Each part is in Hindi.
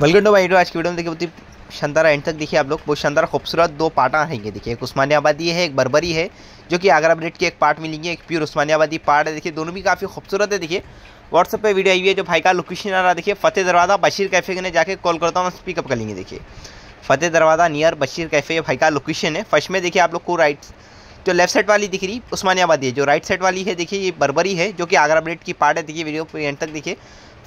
वेलकम टू माई आज की वीडियो में देखिए, बहुत ही शानदार एंड तक देखिए आप लोग। बहुत शानदार, खूबसूरत दो पार्टा रहेंगे देखिए। एक उस्मानियाबादी है, एक बरबरी है, जो कि आगरा ब्रेड की एक पार्ट मिलेंगे एक प्योर उस्मानियाबादी पार्ट है, देखिए। दोनों भी काफ़ी खूबसूरत है, देखिए। व्हाट्सअप पे वीडियो आई है, जो भाई का लोकेशन आ रहा देखिए। फतेह दरवाज़ा बशीर कैफ़े के जाके कॉल करता हूँ पिकअप कर लेंगे, देखिए। फतेह दरवाज़ा नियर बशीर कैफ़े भाई का लोकेशन है। फ़र्स्ट में देखिए आप लोग को राइट जो लेफ़्ट साइड वाली दिख रही, उस्मानियाबादी है, जो राइट साइड वाली है, देखिए, ये बरबरी है, जो कि आगरा ब्रेड की पार्ट है, देखिए वीडियो एंड तक देखिए।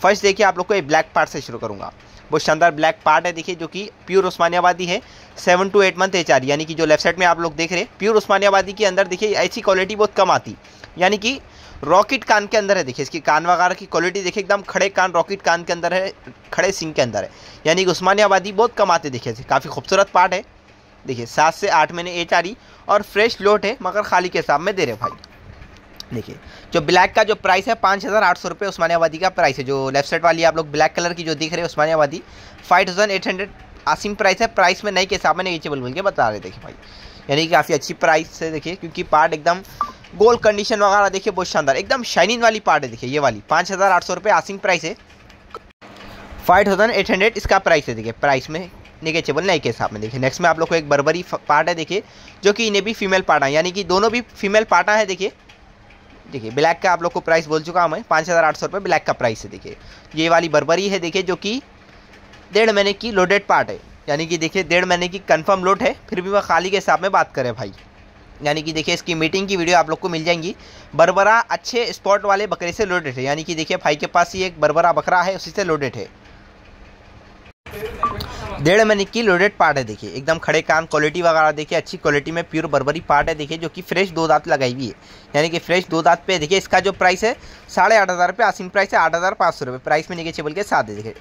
फ़र्स्ट देखिए आप लोग को ये ब्लैक पार्ट से शुरू करूँगा। बहुत शानदार ब्लैक पार्ट है, देखिए, जो कि प्योर उस्मानियाबादी है। सेवन टू एट मंथ एच यानी कि जो लेफ़्ट साइड में आप लोग देख रहे हैं, प्योर उस्मानियाबादी के अंदर, देखिए, ऐसी क्वालिटी बहुत कम आती। यानी कि रॉकेट कान के अंदर है, देखिए, इसकी कान वगैरह की क्वालिटी देखिए, एकदम खड़े कान रॉकेट कान के अंदर है, खड़े सिंह के अंदर है। यानी कि उस्मानियाबादी बहुत कम आते देखिए काफ़ी खूबसूरत पार्ट है। देखिए, सात से आठ महीने एच आ रही और फ्रेश लोट है, मगर खाली के हिसाब में दे रहे भाई। देखिए, जो ब्लैक का जो प्राइस है, पाँच हज़ार आठ सौ रुपये उस्मानियाबादी का प्राइस है। जो लेफ़्ट साइड वाली आप लोग ब्लैक कलर की जो दिख रहे हैं उस्मानियाबादी five thousand eight hundred Asim price है। प्राइस में नई के हिसाब में नेगेचेबल बोल के बता रहे देखिए भाई। यानी कि काफ़ी अच्छी प्राइस है, देखिए, क्योंकि पार्ट एकदम गोल्ड कंडीशन वगैरह, देखिए, बहुत शानदार। एकदम शाइनिंग वाली पार्ट है, देखिए, ये वाली। पाँच हज़ार आठ सौ रुपये आसिम प्राइस है। फाइव थाउज़ेंड एट हंड्रेड इसका प्राइस है, देखिए प्राइस में निगेचेबल नहीं के हिसाब में देखिए नेक्स्ट में आप लोग को एक बर्बरी पार्ट है, देखिए, जो कि इन्हें भी फीमेल पार्ट है। यानी कि दोनों भी फीमेल पार्टा है, देखिए। देखिए ब्लैक का आप लोग को प्राइस बोल चुका हूँ मैं, पाँच हज़ार आठ सौ रुपये ब्लैक का प्राइस है, देखिए। ये वाली बर्बरी है, देखिए, जो कि डेढ़ महीने की लोडेड पार्ट है। यानी कि देखिए, डेढ़ महीने की कंफर्म लोड है, फिर भी वह खाली के हिसाब में बात करें भाई। यानी कि देखिए, इसकी मीटिंग की वीडियो आप लोग को मिल जाएँगी। बरबरा अच्छे स्पॉट वाले बकरे से लोडेड है। यानी कि देखिए, भाई के पास ही एक बरबरा बकरा है, उसी से लोडेड है। डेढ़ महीने की लोडेड पार्ट है, देखिए। एकदम खड़े कान क्वालिटी वगैरह देखिए, अच्छी क्वालिटी में प्योर बर्बरी पार्ट है, देखिए, जो कि फ्रेश दो दांत लगाई हुई है। यानी कि फ्रेश दो दांत पे, देखिए, इसका जो प्राइस है, साढ़े आठ हज़ार रुपये, आसिम प्राइस है आठ हज़ार पाँच सौ रुपये। प्राइस में नीचे बोल के साथ है, देखिए।